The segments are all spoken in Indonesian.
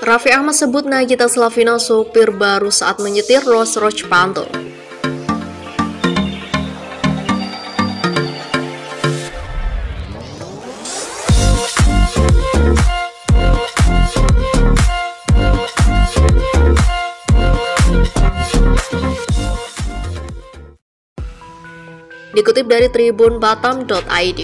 Raffi Ahmad sebut Nagita Slavina sopir baru saat menyetir Rolls Royce Phantom. Dikutip dari tribunbatam.id,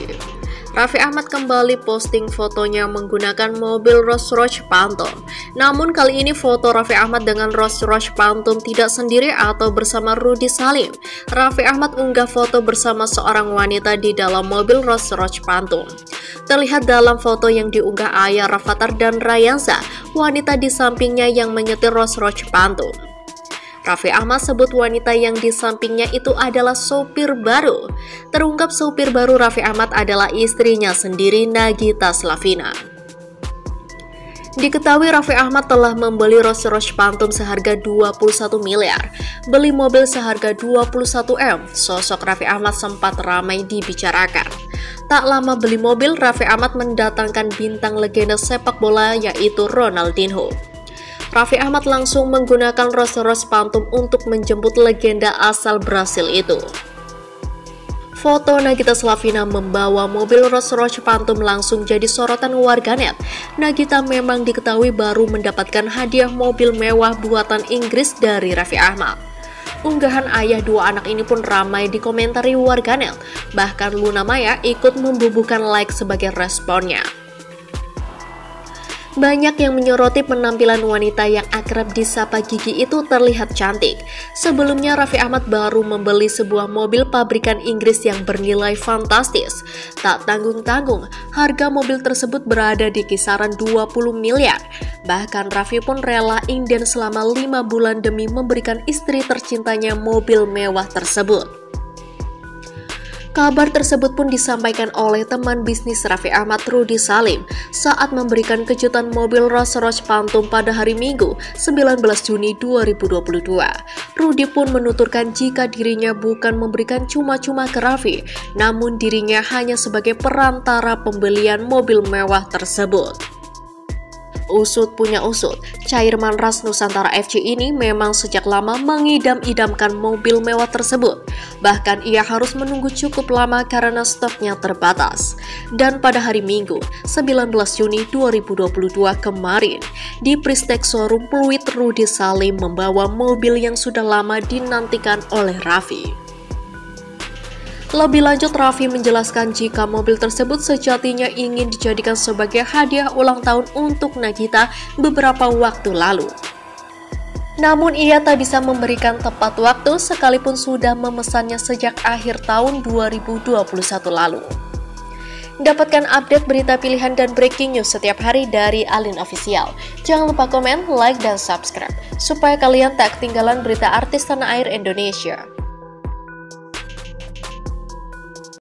Raffi Ahmad kembali posting fotonya menggunakan mobil Rolls Royce Phantom. Namun kali ini foto Raffi Ahmad dengan Rolls Royce Phantom tidak sendiri atau bersama Rudy Salim. Raffi Ahmad unggah foto bersama seorang wanita di dalam mobil Rolls Royce Phantom. Terlihat dalam foto yang diunggah ayah Rafathar dan Rayansa, wanita di sampingnya yang menyetir Rolls Royce Phantom. Raffi Ahmad sebut wanita yang di sampingnya itu adalah sopir baru. Terungkap sopir baru Raffi Ahmad adalah istrinya sendiri Nagita Slavina. Diketahui Raffi Ahmad telah membeli Rolls Royce Phantom seharga 21 miliar. Beli mobil seharga 21 M, sosok Raffi Ahmad sempat ramai dibicarakan. Tak lama beli mobil, Raffi Ahmad mendatangkan bintang legenda sepak bola yaitu Ronaldinho. Raffi Ahmad langsung menggunakan Rolls Royce Phantom untuk menjemput legenda asal Brasil itu. Foto Nagita Slavina membawa mobil Rolls Royce Phantom langsung jadi sorotan warganet. Nagita memang diketahui baru mendapatkan hadiah mobil mewah buatan Inggris dari Raffi Ahmad. Unggahan ayah dua anak ini pun ramai dikomentari warganet. Bahkan Luna Maya ikut membubuhkan like sebagai responnya. Banyak yang menyoroti penampilan wanita yang akrab disapa Gigi itu terlihat cantik. Sebelumnya Raffi Ahmad baru membeli sebuah mobil pabrikan Inggris yang bernilai fantastis. Tak tanggung-tanggung, harga mobil tersebut berada di kisaran 20 miliar. Bahkan Raffi pun rela inden selama 5 bulan demi memberikan istri tercintanya mobil mewah tersebut. Kabar tersebut pun disampaikan oleh teman bisnis Raffi Ahmad Rudi Salim saat memberikan kejutan mobil Rolls Royce Phantom pada hari Minggu 19 Juni 2022. Rudi pun menuturkan jika dirinya bukan memberikan cuma-cuma ke Raffi, namun dirinya hanya sebagai perantara pembelian mobil mewah tersebut. Usut punya usut, Cairman Ras Nusantara FC ini memang sejak lama mengidam-idamkan mobil mewah tersebut. Bahkan ia harus menunggu cukup lama karena stoknya terbatas. Dan pada hari Minggu, 19 Juni 2022 kemarin, di Pristek Showroom Pluit Rudi Salim membawa mobil yang sudah lama dinantikan oleh Raffi. Lebih lanjut, Raffi menjelaskan jika mobil tersebut sejatinya ingin dijadikan sebagai hadiah ulang tahun untuk Nagita beberapa waktu lalu. Namun ia tak bisa memberikan tepat waktu sekalipun sudah memesannya sejak akhir tahun 2021 lalu. Dapatkan update berita pilihan dan breaking news setiap hari dari Alin Official. Jangan lupa komen, like, dan subscribe, supaya kalian tak ketinggalan berita artis tanah air Indonesia.